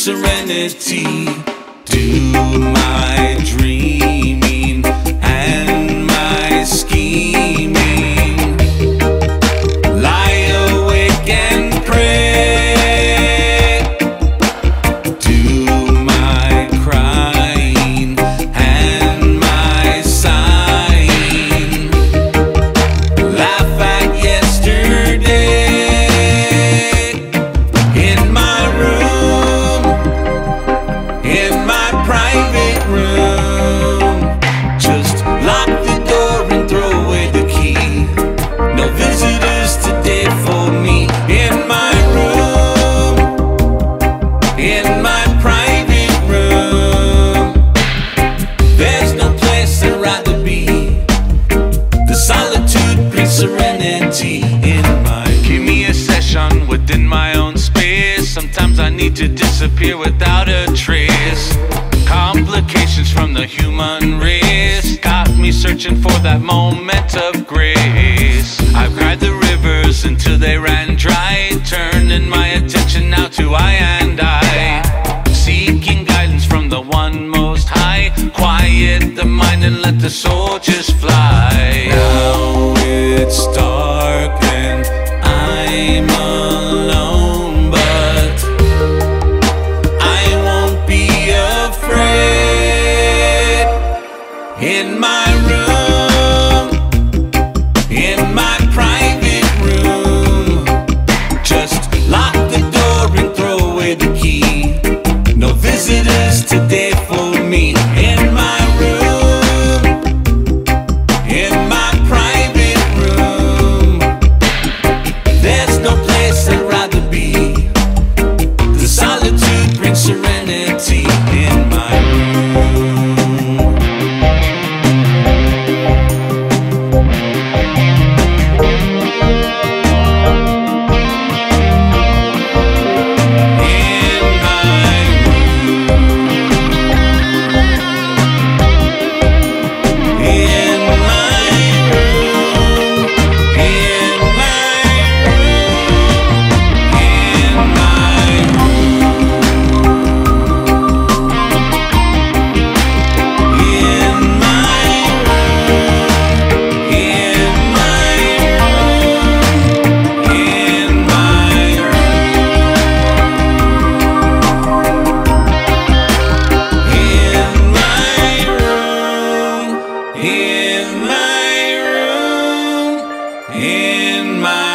serenity do my dream. to disappear without a trace. Complications from the human race Got me searching for that moment of grace. I've cried the rivers until they ran dry Turning my attention now to I and I. in my